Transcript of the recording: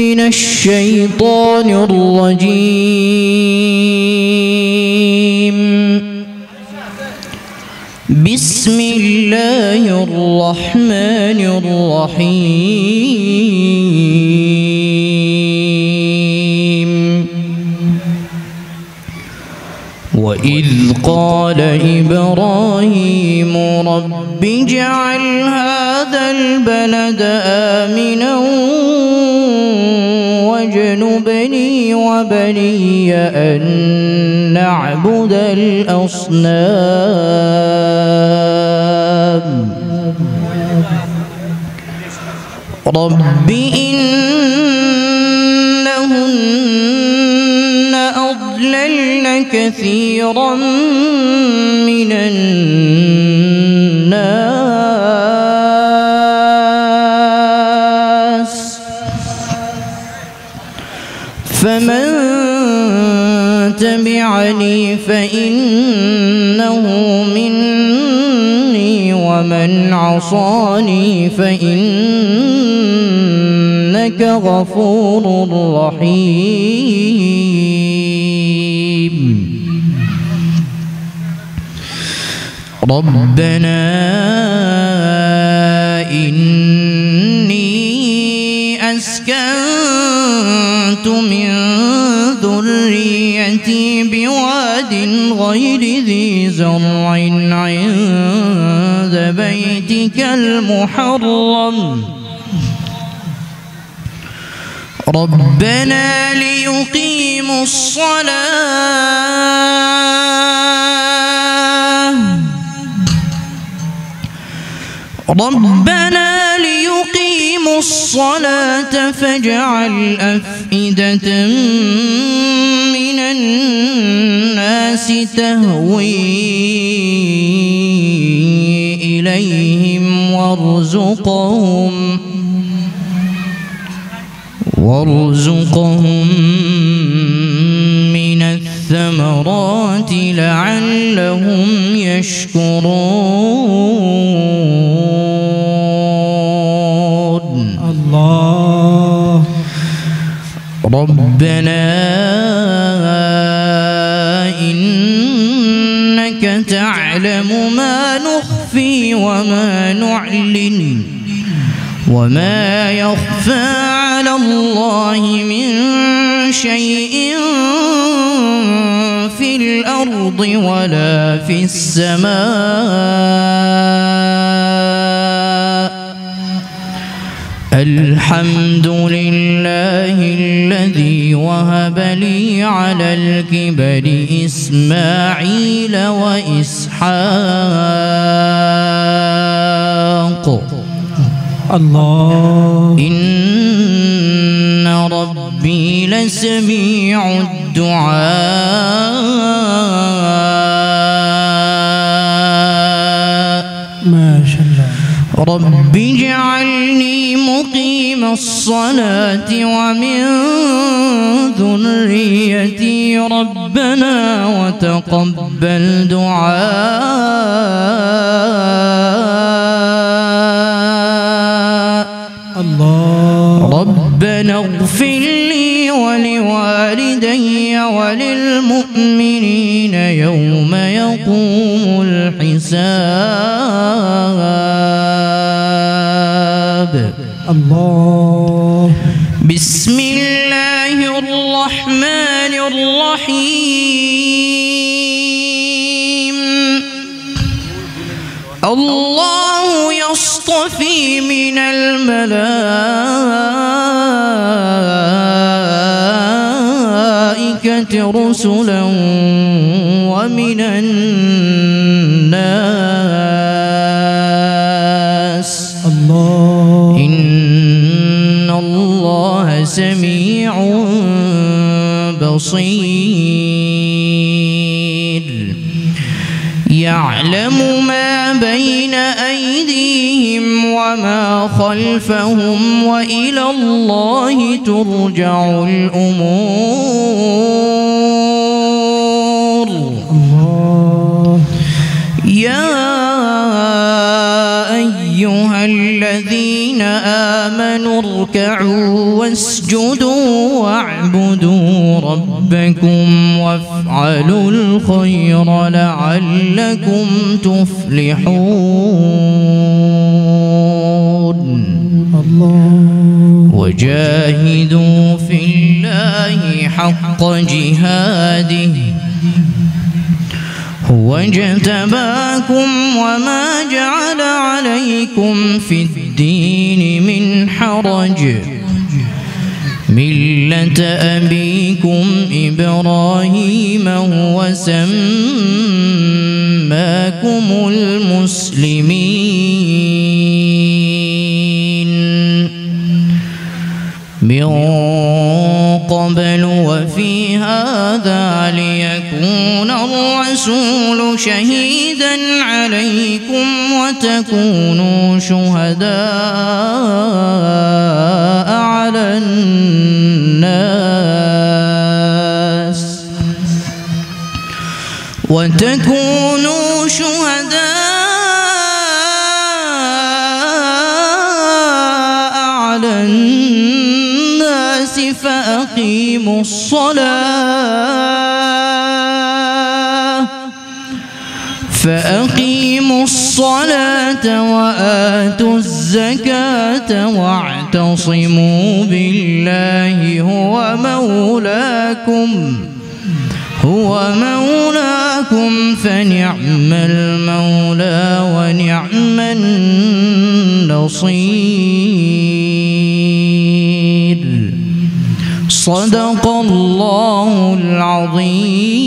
من الشيطان الرجيم. بسم الله الرحمن الرحيم. وإذ قال إبراهيم رب اجعل هذا البلد وبني أن نعبد الأصنام. رب إنهن أضللن كثيرا فإنه مني ومن عصاني فإنك غفور رحيم. ربنا إني أسكنت من ذريتي غير ذي زرع عند بيتك المحرم. ربنا ليقيموا الصلاة. ربنا ليقيموا الصلاة فاجعل أفئدة الناس تهوي إليهم وارزقهم وارزقهم من الثمرات لعلهم يشكرون. الله. ربنا إنك تعلم ما نخفي وما نعلن وما يخفى على الله من شيء في الأرض ولا في السماء. الحمد لله الذي وهب لي على الكبر إسماعيل وإسحاق. الله. إن ربي لسميع الدعاء. ما شاء الله. رب الصلاة ومن ذريتي ربنا وتقبل دعاء. الله. ربنا اغفر لي ولوالدي وللمؤمنين يوم يقوم الحساب. الله. الله يصطفي من الملائكة رسلا ومن الناس. الله. إن الله سميع بصير. يعلم ما وما خلفهم وإلى الله ترجع الأمور. يا أيها الذين آمنوا اركعوا واسجدوا اسجدوا واعبدوا ربكم وافعلوا الخير لعلكم تفلحون. وجاهدوا في الله حق جهاده. هو اجتباكم وما جعل عليكم في الدين من حرج. ملة أبيكم إبراهيم هو سماكم المسلمين. من قبل وفي هذا ليكون الرسول شهيدا عليكم وتكونوا شهداء على الناس. وتكونوا شهداء فأقيموا الصلاة؟ فأقيموا الصلاة وآتوا الزكاة واعتصموا بالله هو مولاكم هو مولاكم فنعم المولى ونعم النصير. صدق الله العظيم.